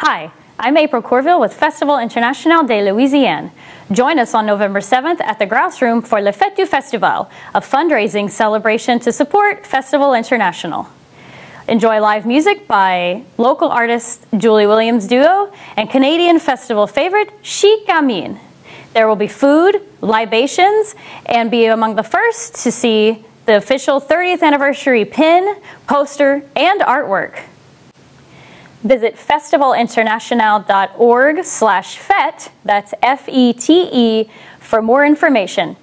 Hi, I'm April Courville with Festival International de Louisiane. Join us on November 7th at the Grouse Room for Le Fête du Festival, a fundraising celebration to support Festival International. Enjoy live music by local artist Julie Williams Duo and Canadian festival favorite Chic Gamine. There will be food, libations, and be among the first to see the official 30th anniversary pin, poster, and artwork. Visit festivalinternational.org slash FET, that's F-E-T-E, for more information.